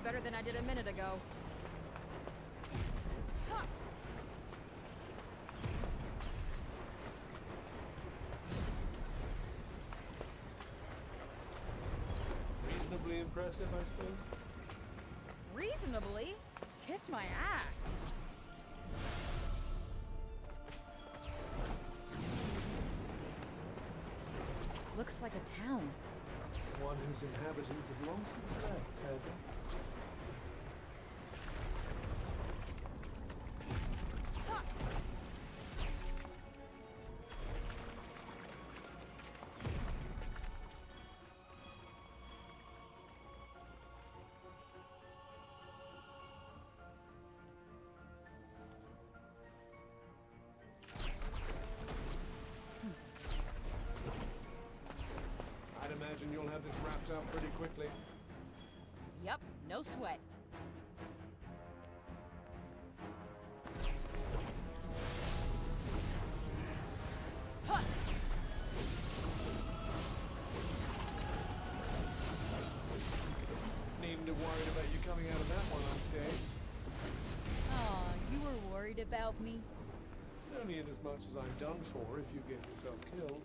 lot better than I did a minute ago. Reasonably impressive, I suppose. Reasonably? Kiss my ass. Looks like a town. One whose inhabitants have long since left, imagine you'll have this wrapped up pretty quickly. Yup, no sweat. Needn't have worried about you coming out of that one unscathed. Aw, you were worried about me? Only in as much as I'm done for if you get yourself killed.